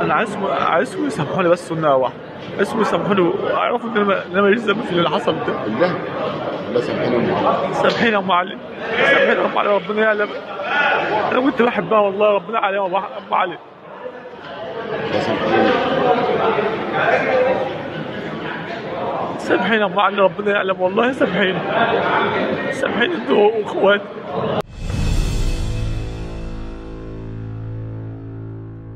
أنا عايزكم عايزكم يسامحوني بس سنه واحدة اسمه يسامحوني ويعرفوا إن أنا إن أنا ماليش ذنب في اللي حصل ده. بالله الله سامحيني ومعلش سامحيني يا ام علي سامحيني يا ام علي ربنا يعلم. أنا كنت بحبها والله. ربنا عليها يا ام علي الله سامحيني سامحيني يا ام علي ربنا يعلم. والله سامحيني سامحيني أنتوا وأخواتي.